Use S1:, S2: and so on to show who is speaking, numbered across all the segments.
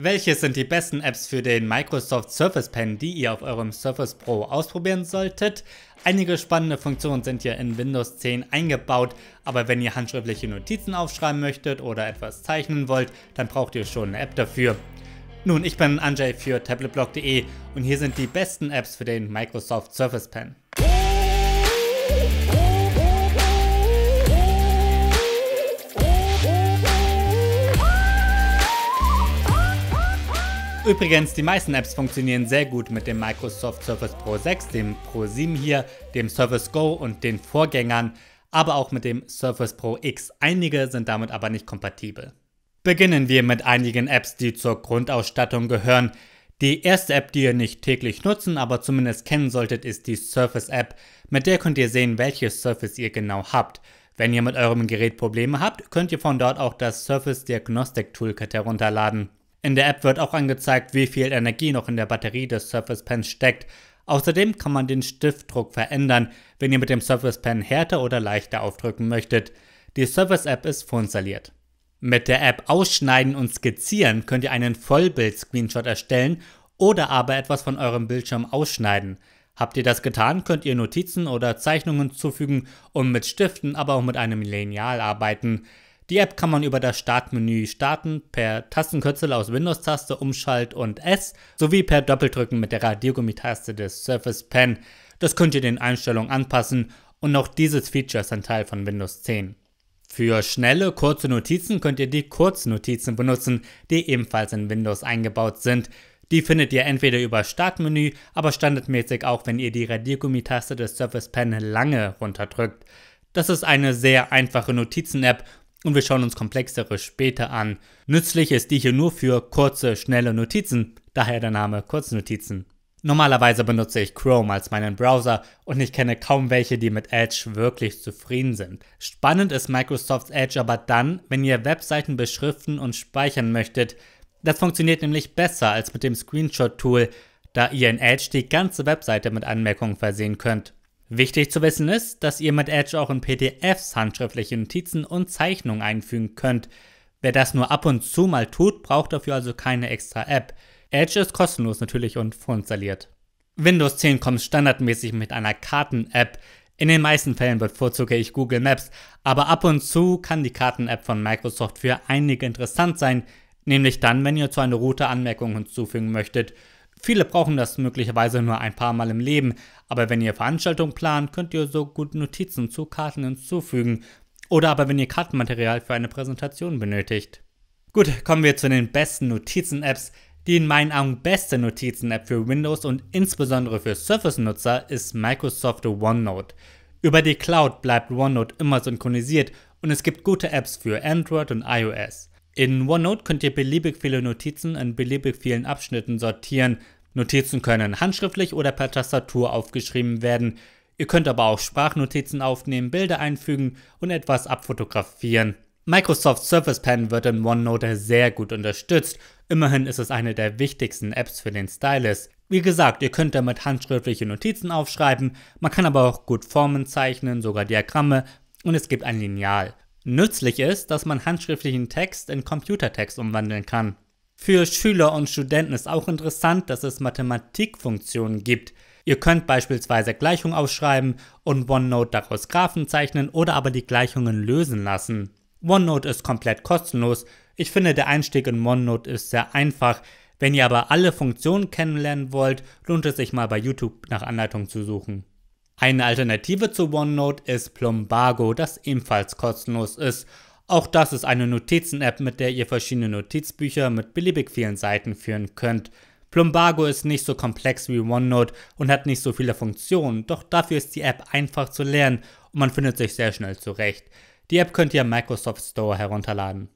S1: Welches sind die besten Apps für den Microsoft Surface Pen, die ihr auf eurem Surface Pro ausprobieren solltet? Einige spannende Funktionen sind hier in Windows 10 eingebaut, aber wenn ihr handschriftliche Notizen aufschreiben möchtet oder etwas zeichnen wollt, dann braucht ihr schon eine App dafür. Nun, ich bin Anjay für tabletblog.de und hier sind die besten Apps für den Microsoft Surface Pen. Übrigens, die meisten Apps funktionieren sehr gut mit dem Microsoft Surface Pro 6, dem Pro 7 hier, dem Surface Go und den Vorgängern, aber auch mit dem Surface Pro X. Einige sind damit aber nicht kompatibel. Beginnen wir mit einigen Apps, die zur Grundausstattung gehören. Die erste App, die ihr nicht täglich nutzen, aber zumindest kennen solltet, ist die Surface App. Mit der könnt ihr sehen, welches Surface ihr genau habt. Wenn ihr mit eurem Gerät Probleme habt, könnt ihr von dort auch das Surface Diagnostic Toolkit herunterladen. In der App wird auch angezeigt, wie viel Energie noch in der Batterie des Surface Pens steckt. Außerdem kann man den Stiftdruck verändern, wenn ihr mit dem Surface Pen härter oder leichter aufdrücken möchtet. Die Surface App ist vorinstalliert. Mit der App Ausschneiden und Skizzieren könnt ihr einen Vollbild-Screenshot erstellen oder aber etwas von eurem Bildschirm ausschneiden. Habt ihr das getan, könnt ihr Notizen oder Zeichnungen zufügen und mit Stiften, aber auch mit einem Lineal arbeiten. Die App kann man über das Startmenü starten, per Tastenkürzel aus Windows-Taste, Umschalt und S, sowie per Doppeldrücken mit der Radiergummitaste des Surface Pen. Das könnt ihr den Einstellungen anpassen und auch dieses Feature ist ein Teil von Windows 10. Für schnelle, kurze Notizen könnt ihr die Kurznotizen benutzen, die ebenfalls in Windows eingebaut sind. Die findet ihr entweder über Startmenü, aber standardmäßig auch, wenn ihr die Radiergummitaste des Surface Pen lange runterdrückt. Das ist eine sehr einfache Notizen-App und wir schauen uns komplexere später an. Nützlich ist die hier nur für kurze, schnelle Notizen, daher der Name Kurznotizen. Normalerweise benutze ich Chrome als meinen Browser und ich kenne kaum welche, die mit Edge wirklich zufrieden sind. Spannend ist Microsoft Edge aber dann, wenn ihr Webseiten beschriften und speichern möchtet. Das funktioniert nämlich besser als mit dem Screenshot-Tool, da ihr in Edge die ganze Webseite mit Anmerkungen versehen könnt. Wichtig zu wissen ist, dass ihr mit Edge auch in PDFs handschriftliche Notizen und Zeichnungen einfügen könnt. Wer das nur ab und zu mal tut, braucht dafür also keine extra App. Edge ist kostenlos natürlich und vorinstalliert. Windows 10 kommt standardmäßig mit einer Karten-App. In den meisten Fällen bevorzuge ich Google Maps, aber ab und zu kann die Karten-App von Microsoft für einige interessant sein, nämlich dann, wenn ihr zu einer Route Anmerkungen hinzufügen möchtet. Viele brauchen das möglicherweise nur ein paar Mal im Leben, aber wenn ihr Veranstaltungen plant, könnt ihr so gut Notizen zu Karten hinzufügen. Oder aber wenn ihr Kartenmaterial für eine Präsentation benötigt. Gut, kommen wir zu den besten Notizen-Apps. Die in meinen Augen beste Notizen-App für Windows und insbesondere für Surface-Nutzer ist Microsoft OneNote. Über die Cloud bleibt OneNote immer synchronisiert und es gibt gute Apps für Android und iOS. In OneNote könnt ihr beliebig viele Notizen in beliebig vielen Abschnitten sortieren. Notizen können handschriftlich oder per Tastatur aufgeschrieben werden. Ihr könnt aber auch Sprachnotizen aufnehmen, Bilder einfügen und etwas abfotografieren. Microsoft Surface Pen wird in OneNote sehr gut unterstützt. Immerhin ist es eine der wichtigsten Apps für den Stylus. Wie gesagt, ihr könnt damit handschriftliche Notizen aufschreiben, man kann aber auch gut Formen zeichnen, sogar Diagramme und es gibt ein Lineal. Nützlich ist, dass man handschriftlichen Text in Computertext umwandeln kann. Für Schüler und Studenten ist auch interessant, dass es Mathematikfunktionen gibt. Ihr könnt beispielsweise Gleichungen ausschreiben und OneNote daraus Graphen zeichnen oder aber die Gleichungen lösen lassen. OneNote ist komplett kostenlos. Ich finde, der Einstieg in OneNote ist sehr einfach. Wenn ihr aber alle Funktionen kennenlernen wollt, lohnt es sich mal bei YouTube nach Anleitung zu suchen. Eine Alternative zu OneNote ist Plumbago, das ebenfalls kostenlos ist. Auch das ist eine Notizen-App, mit der ihr verschiedene Notizbücher mit beliebig vielen Seiten führen könnt. Plumbago ist nicht so komplex wie OneNote und hat nicht so viele Funktionen, doch dafür ist die App einfach zu lernen und man findet sich sehr schnell zurecht. Die App könnt ihr im Microsoft Store herunterladen.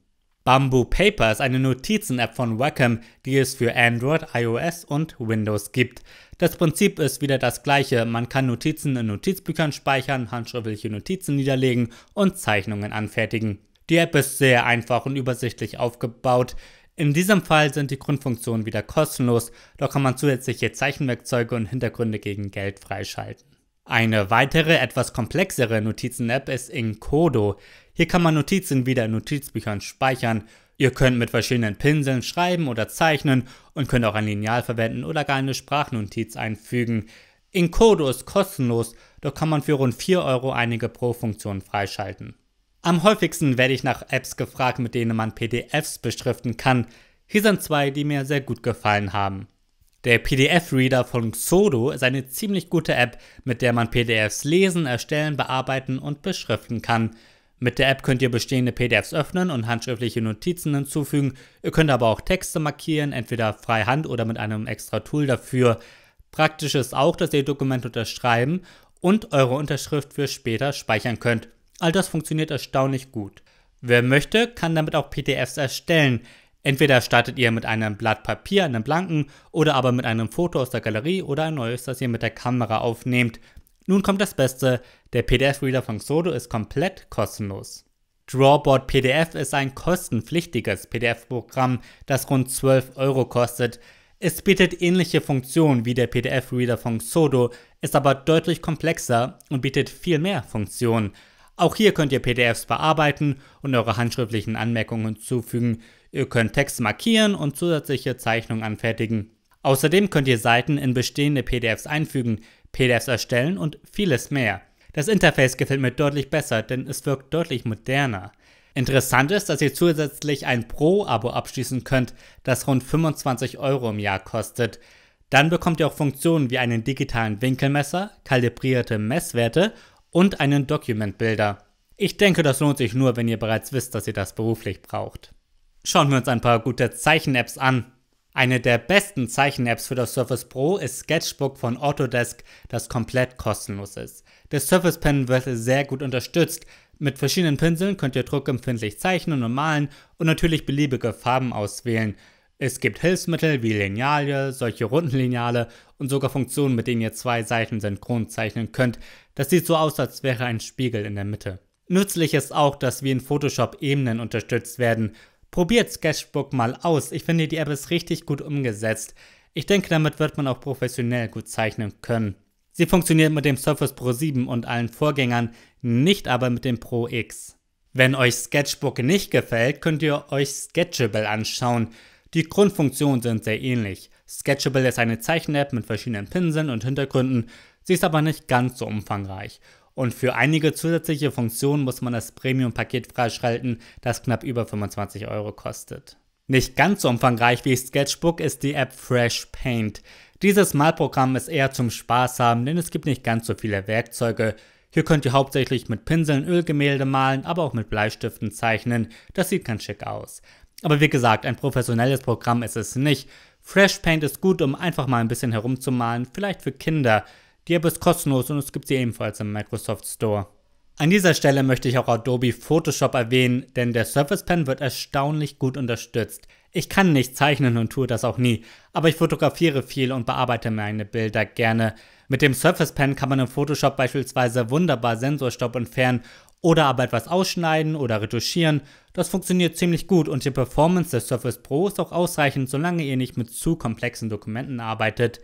S1: Bamboo Paper ist eine Notizen-App von Wacom, die es für Android, iOS und Windows gibt. Das Prinzip ist wieder das gleiche, man kann Notizen in Notizbüchern speichern, handschriftliche Notizen niederlegen und Zeichnungen anfertigen. Die App ist sehr einfach und übersichtlich aufgebaut. In diesem Fall sind die Grundfunktionen wieder kostenlos, doch kann man zusätzliche Zeichenwerkzeuge und Hintergründe gegen Geld freischalten. Eine weitere, etwas komplexere Notizen-App ist Inkodo. Hier kann man Notizen wieder in Notizbüchern speichern. Ihr könnt mit verschiedenen Pinseln schreiben oder zeichnen und könnt auch ein Lineal verwenden oder gar eine Sprachnotiz einfügen. Inkodo ist kostenlos, doch kann man für rund 4 Euro einige Pro-Funktionen freischalten. Am häufigsten werde ich nach Apps gefragt, mit denen man PDFs beschriften kann. Hier sind zwei, die mir sehr gut gefallen haben. Der PDF-Reader von Xodo ist eine ziemlich gute App, mit der man PDFs lesen, erstellen, bearbeiten und beschriften kann. Mit der App könnt ihr bestehende PDFs öffnen und handschriftliche Notizen hinzufügen. Ihr könnt aber auch Texte markieren, entweder freihand oder mit einem extra Tool dafür. Praktisch ist auch, dass ihr Dokumente unterschreiben und eure Unterschrift für später speichern könnt. All das funktioniert erstaunlich gut. Wer möchte, kann damit auch PDFs erstellen. Entweder startet ihr mit einem Blatt Papier, einem blanken, oder aber mit einem Foto aus der Galerie oder ein neues, das ihr mit der Kamera aufnehmt. Nun kommt das Beste, der PDF-Reader von Xodo ist komplett kostenlos. Drawboard PDF ist ein kostenpflichtiges PDF-Programm, das rund 12 Euro kostet. Es bietet ähnliche Funktionen wie der PDF-Reader von Xodo, ist aber deutlich komplexer und bietet viel mehr Funktionen. Auch hier könnt ihr PDFs bearbeiten und eure handschriftlichen Anmerkungen hinzufügen. Ihr könnt Text markieren und zusätzliche Zeichnungen anfertigen. Außerdem könnt ihr Seiten in bestehende PDFs einfügen, PDFs erstellen und vieles mehr. Das Interface gefällt mir deutlich besser, denn es wirkt deutlich moderner. Interessant ist, dass ihr zusätzlich ein Pro-Abo abschließen könnt, das rund 25 Euro im Jahr kostet. Dann bekommt ihr auch Funktionen wie einen digitalen Winkelmesser, kalibrierte Messwerte und einen Document-Builder. Ich denke, das lohnt sich nur, wenn ihr bereits wisst, dass ihr das beruflich braucht. Schauen wir uns ein paar gute Zeichen-Apps an. Eine der besten Zeichen-Apps für das Surface Pro ist Sketchbook von Autodesk, das komplett kostenlos ist. Der Surface Pen wird sehr gut unterstützt. Mit verschiedenen Pinseln könnt ihr druckempfindlich zeichnen und malen und natürlich beliebige Farben auswählen. Es gibt Hilfsmittel wie Lineale, solche runden Lineale und sogar Funktionen, mit denen ihr zwei Seiten synchron zeichnen könnt. Das sieht so aus, als wäre ein Spiegel in der Mitte. Nützlich ist auch, dass wie in Photoshop Ebenen unterstützt werden Probiert Sketchbook mal aus. Ich finde, die App ist richtig gut umgesetzt. Ich denke, damit wird man auch professionell gut zeichnen können. Sie funktioniert mit dem Surface Pro 7 und allen Vorgängern, nicht aber mit dem Pro X. Wenn euch Sketchbook nicht gefällt, könnt ihr euch Sketchable anschauen. Die Grundfunktionen sind sehr ähnlich. Sketchable ist eine Zeichen-App mit verschiedenen Pinseln und Hintergründen, sie ist aber nicht ganz so umfangreich. Und für einige zusätzliche Funktionen muss man das Premium-Paket freischalten, das knapp über 25 Euro kostet. Nicht ganz so umfangreich wie Sketchbook ist die App Fresh Paint. Dieses Malprogramm ist eher zum Spaß haben, denn es gibt nicht ganz so viele Werkzeuge. Hier könnt ihr hauptsächlich mit Pinseln Ölgemälde malen, aber auch mit Bleistiften zeichnen. Das sieht ganz schick aus. Aber wie gesagt, ein professionelles Programm ist es nicht. Fresh Paint ist gut, um einfach mal ein bisschen herumzumalen, vielleicht für Kinder. Die App ist kostenlos und es gibt sie ebenfalls im Microsoft Store. An dieser Stelle möchte ich auch Adobe Photoshop erwähnen, denn der Surface Pen wird erstaunlich gut unterstützt. Ich kann nicht zeichnen und tue das auch nie, aber ich fotografiere viel und bearbeite meine Bilder gerne. Mit dem Surface Pen kann man im Photoshop beispielsweise wunderbar Sensorstaub entfernen oder aber etwas ausschneiden oder retuschieren. Das funktioniert ziemlich gut und die Performance des Surface Pro ist auch ausreichend, solange ihr nicht mit zu komplexen Dokumenten arbeitet.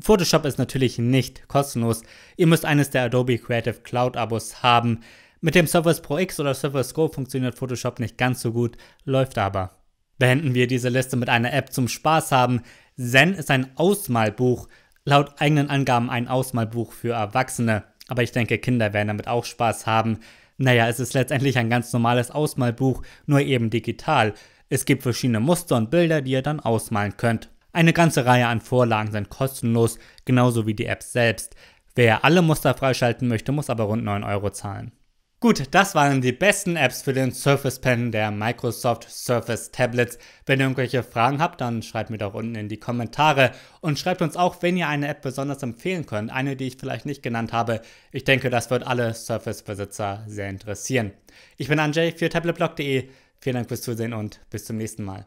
S1: Photoshop ist natürlich nicht kostenlos. Ihr müsst eines der Adobe Creative Cloud Abos haben. Mit dem Surface Pro X oder Surface Go funktioniert Photoshop nicht ganz so gut, läuft aber. Beenden wir diese Liste mit einer App zum Spaß haben. Zen ist ein Ausmalbuch, laut eigenen Angaben ein Ausmalbuch für Erwachsene. Aber ich denke, Kinder werden damit auch Spaß haben. Naja, es ist letztendlich ein ganz normales Ausmalbuch, nur eben digital. Es gibt verschiedene Muster und Bilder, die ihr dann ausmalen könnt. Eine ganze Reihe an Vorlagen sind kostenlos, genauso wie die App selbst. Wer alle Muster freischalten möchte, muss aber rund 9 Euro zahlen. Gut, das waren die besten Apps für den Surface Pen der Microsoft Surface Tablets. Wenn ihr irgendwelche Fragen habt, dann schreibt mir doch unten in die Kommentare und schreibt uns auch, wenn ihr eine App besonders empfehlen könnt, eine, die ich vielleicht nicht genannt habe. Ich denke, das wird alle Surface-Besitzer sehr interessieren. Ich bin Anjay für tabletblog.de. Vielen Dank fürs Zusehen und bis zum nächsten Mal.